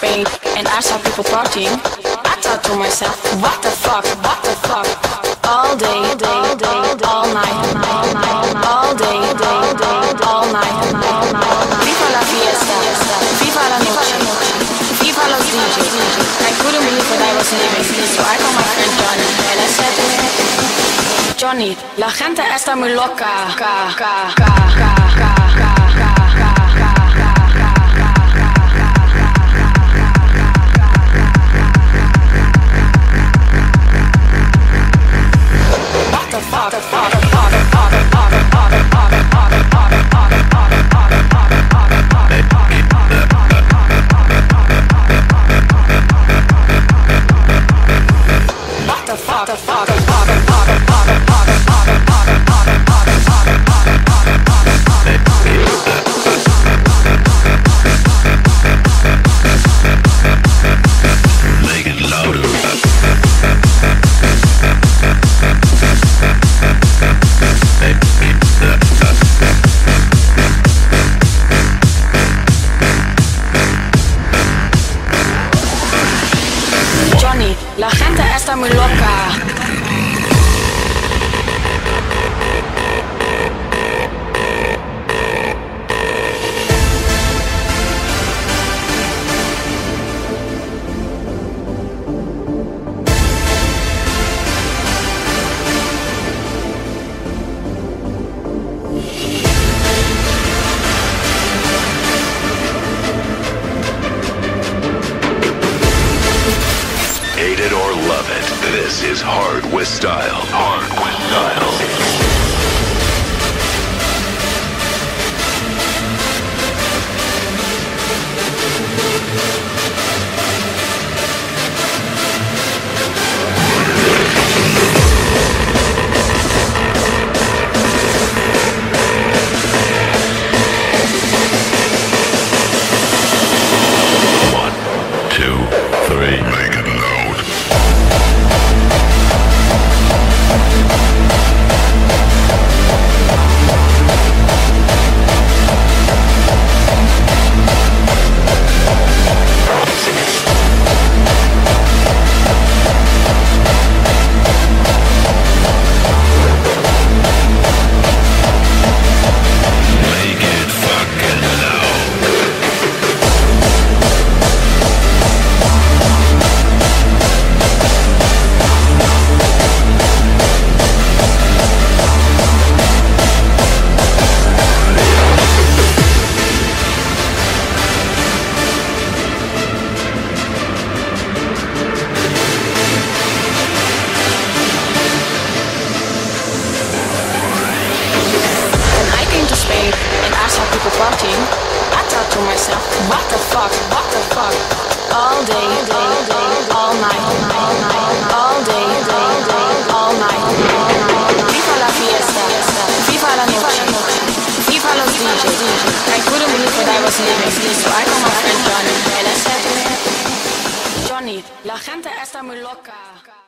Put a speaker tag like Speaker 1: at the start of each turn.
Speaker 1: Spain and I saw people partying, I thought to myself, what the fuck, what the fuck? All day, day, day, all night, all night, all day, day, day, all night, all night. Viva la fiesta, viva la noche, viva los DJs. I couldn't believe what I was hearing, so I called my friend Johnny and I said Johnny, la gente está muy loca. Ca, ca, ca, ca, ca, ca, ca, the
Speaker 2: father,
Speaker 1: father. La gente está muy loca.
Speaker 2: This is Hard with Style. Hard with Style.
Speaker 1: What the fuck, what the fuck? All day, day, day, all night, all night, all day, day, day, all night, all. Viva la fiesta, viva la noche, viva los DJs. I couldn't believe what I was hearing, so I called my friend Johnny and I said Johnny, la gente está muy loca.